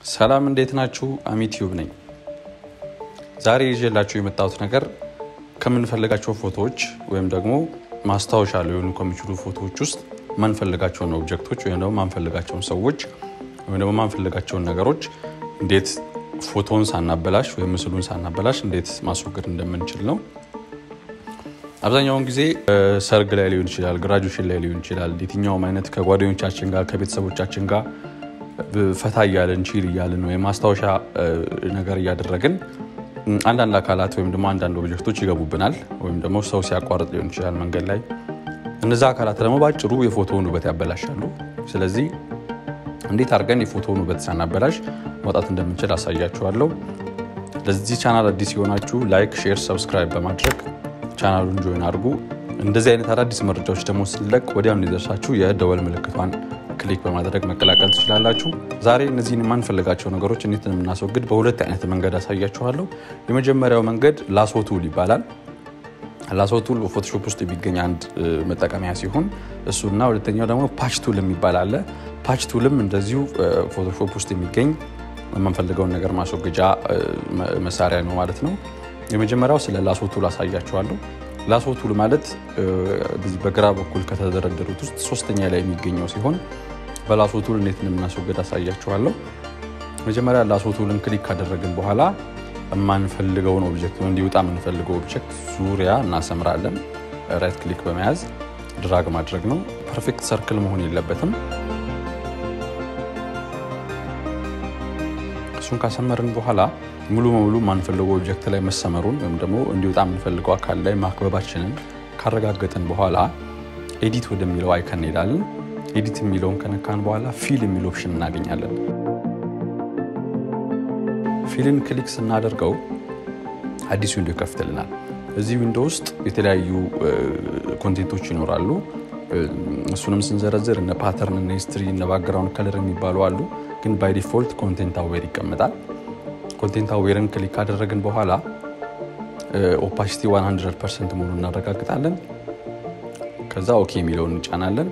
ሰላም እንዴት ናችሁ? አሚቲዩብ ነኝ። ዛሬ ይዤላችሁ የመጣሁት ነገር ከምንፈልጋቸው ፎቶዎች ወይም ደግሞ ማስታወሻ ሊሆኑ ከሚችሉ ፎቶዎች ውስጥ ማንፈልጋቸውን objectኦች ወይም ደግሞ ማንፈልጋቸውን ሰዎች ወይም ደግሞ ማንፈልጋቸውን ነገሮች እንዴት ፎቶን ሳናበላሽ ወይም ምስሉን ሳናበላሽ እንዴት ማስወገድ እንደምንችል ነው። አብዛኛውን ጊዜ ሰርግ ላይ ሊሆን ይችላል፣ graduation ላይ ሊሆን ይችላል። የትኛውም አይነት ከጓደኞቻችን ጋር ከቤተሰቦቻችን ጋር ፈታ እያለን chill እያለን ወይም ማስታወሻ ነገር እያደረግን አንዳንድ አካላት ወይም ደግሞ አንዳንድ objectኦች ይገቡብናል። ወይም ደግሞ ሰው ሲያቋርጥ ሊሆን ይችላል መንገድ ላይ። እነዚ አካላት ደግሞ በአጭሩ የፎቶውን ውበት ያበላሻሉ። ስለዚህ እንዴት አድርገን የፎቶውን ውበት ሳናበላሽ ማውጣት እንደምንችል አሳያችኋለሁ። ለዚህ ቻናል አዲስ የሆናችሁ like፣ share፣ subscribe በማድረግ ቻናሉን join አድርጉ። እንደዚህ አይነት አዳዲስ መረጃዎች ደግሞ ስለቅቅ ወዲያው እንዲደርሳችሁ የደወል ምልክቷን click በማድረግ መቀላቀል ትችላላችሁ። ዛሬ እነዚህን የማንፈልጋቸው ነገሮች እንዴት የምናስወግድ በሁለት አይነት መንገድ አሳያችኋለሁ። የመጀመሪያው መንገድ lasso tool ይባላል። lasso tool በፎቶሾፕ ውስጥ የሚገኝ አንድ መጠቀሚያ ሲሆን እሱና ሁለተኛው ደግሞ patch tool የሚባል አለ። patch tool ም እንደዚሁ ፎቶሾፕ ውስጥ የሚገኝ የማንፈልገውን ነገር ማስወገጃ መሳሪያ ነው ማለት ነው። የመጀመሪያው ስለ lasso tool አሳያችኋለሁ። lasso tool ማለት በግራ በኩል ከተደረደሩት ውስጥ ሶስተኛ ላይ የሚገኘው ሲሆን በ lasso tool እንዴት እንደምናስወግድ አሳያችኋለሁ። መጀመሪያ lasso tool ን click ካደረግን በኋላ የማንፈልገውን object እንዲወጣ የምንፈልገው object ዙሪያ እናሰምራለን። right click በመያዝ drag ማድረግ ነው። perfect circle መሆን የለበትም። እሱን ካሰመርን በኋላ ሙሉ በሙሉ የማንፈልገው object ላይ መሰመሩን ወይም ደግሞ እንዲወጣ የምንፈልገው አካል ላይ ማክበባችንን ካረጋገጥን በኋላ edit ወደሚለው icon እንሄዳለን። edit የሚለውን ከነካን በኋላ fill የሚል option እናገኛለን። fill ን click ስናደርገው አዲስ window ይከፍትልናል። እዚህ window ውስጥ የተለያዩ content ኦች ይኖራሉ። እሱንም ስንዘረዝር እነ pattern፣ እነ history፣ እነ background color የሚባሉ አሉ። ግን by default content aware ይቀመጣል። content aware ን click ካደረግን በኋላ opacity 100 percent መሆኑን እናረጋግጣለን። ከዛ OK የሚለውን እንጫናለን።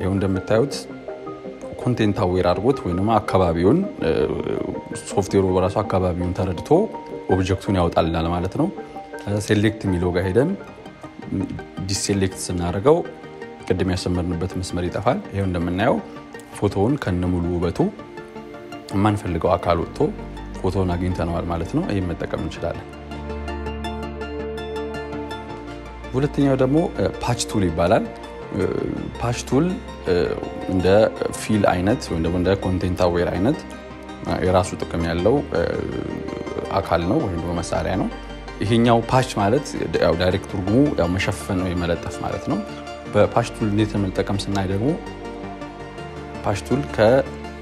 ይኸው እንደምታዩት content aware አድርጎት ወይም አካባቢውን ሶፍትዌሩ በራሱ አካባቢውን ተረድቶ object ኡን ያወጣልናል ማለት ነው። select የሚለው ጋር ሄደን deselect ስናደርገው ቅድም ያሰመርንበት መስመር ይጠፋል። ይኸው እንደምናየው ፎቶውን ከነሙሉ ውበቱ የማንፈልገው አካል ወጥቶ ፎቶውን አግኝተነዋል ማለት ነው። ይህም መጠቀም እንችላለን። ሁለተኛው ደግሞ patch tool ይባላል። patch tool እንደ fill አይነት ወይም ደግሞ እንደ content aware አይነት የራሱ ጥቅም ያለው አካል ነው ወይም ደግሞ መሳሪያ ነው። ይሄኛው patch ማለት direct ትርጉሙ መሸፈን ወይ መለጠፍ ማለት ነው። በ patch tool እንዴት መጠቀም ስናይ ደግሞ patch tool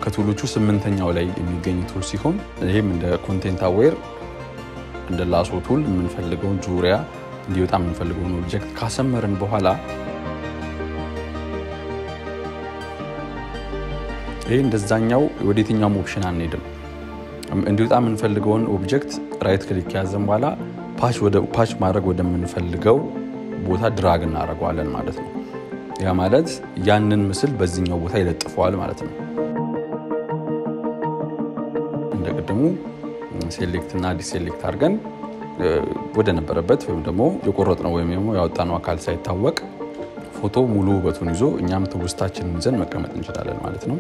ከ tool ኦቹ ስምንተኛው ላይ የሚገኝ tool ሲሆን ይህም እንደ content aware እንደ lasso tool የምንፈልገውን ዙሪያ እንዲወጣ የምንፈልገውን object ካሰመርን በኋላ ይህ እንደዛኛው ወደ የትኛውም option አንሄድም። እንዲወጣ የምንፈልገውን object right click ያዘን በኋላ patch ማድረግ ወደምንፈልገው ቦታ drag እናደርገዋለን ማለት ነው። ያ ማለት ያንን ምስል በዚህኛው ቦታ ይለጥፈዋል ማለት ነው። እንደ ቅድሙ select እና deselect አድርገን ወደ ነበረበት ወይም ደግሞ የቆረጥነው ወይም ደግሞ ያወጣነው አካል ሳይታወቅ ፎቶ ሙሉ ውበቱን ይዞ እኛም ትውስታችንን ይዘን መቀመጥ እንችላለን ማለት ነው።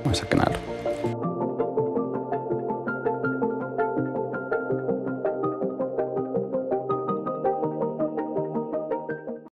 አመሰግናለሁ።